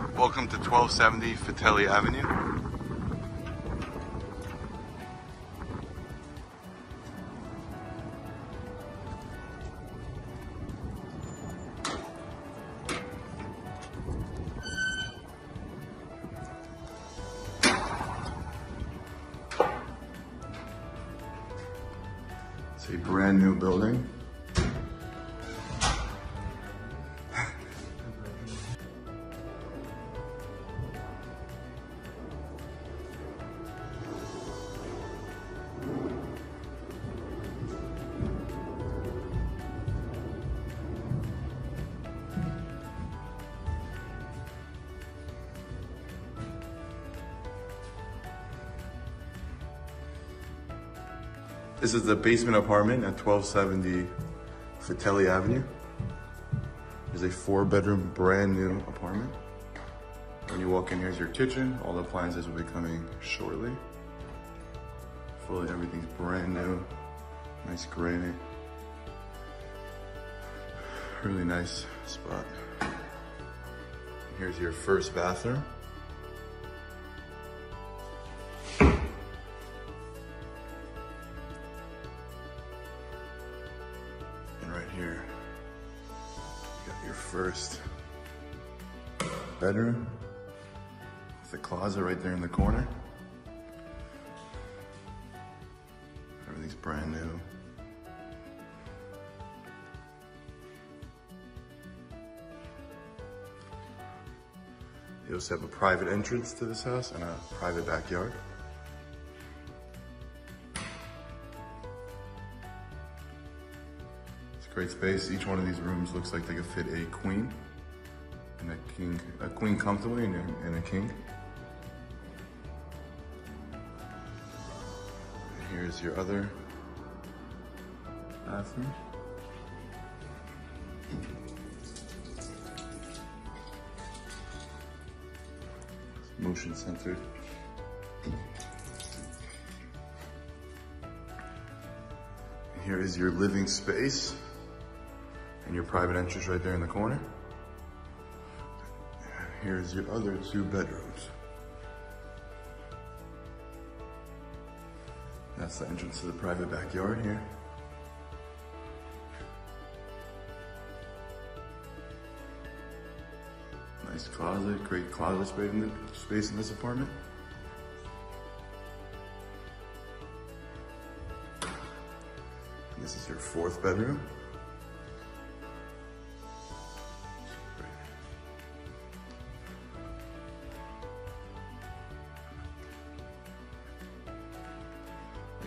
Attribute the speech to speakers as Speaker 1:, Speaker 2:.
Speaker 1: Welcome to 1270 Fteley Avenue. It's a brand new building. This is the basement apartment at 1270 Fteley Avenue. It's a four bedroom, brand new apartment. When you walk in, here's your kitchen. All the appliances will be coming shortly. Fully, everything's brand new. Nice granite. Really nice spot. Here's your first bathroom. Here, you got your first bedroom with a closet right there in the corner. Everything's brand new. You also have a private entrance to this house and a private backyard. Great space. Each one of these rooms looks like they could fit a queen and a king, a queen comfortably and a, and a king. And here's your other bathroom. Motion centered. Here is your living space and your private entrance right there in the corner. Here's your other two bedrooms. That's the entrance to the private backyard here. Nice closet, great closet space in, the, space in this apartment. This is your fourth bedroom.